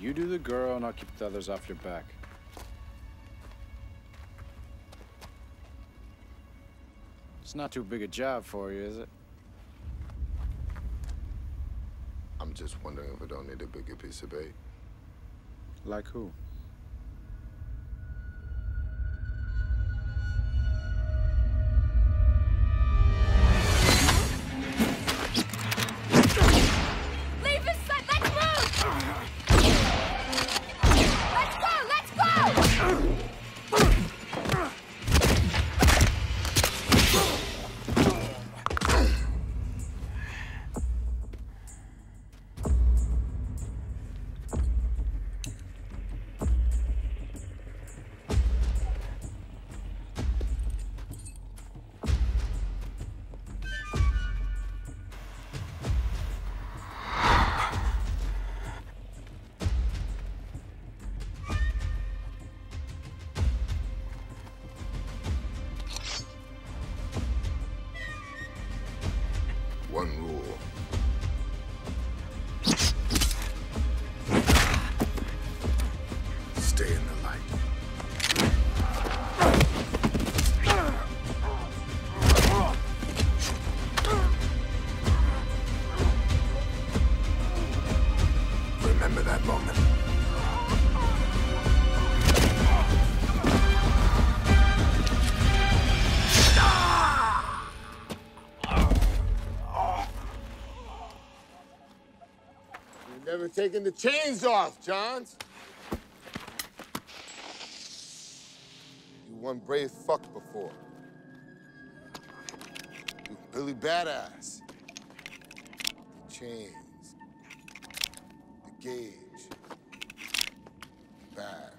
You do the girl, and I'll keep the others off your back. It's not too big a job for you, is it? I'm just wondering if I don't need a bigger piece of bait. Like who? You've never taken the chains off, Johns. You one brave fuck before. You Billy Badass. The chains. The gauge. Badge.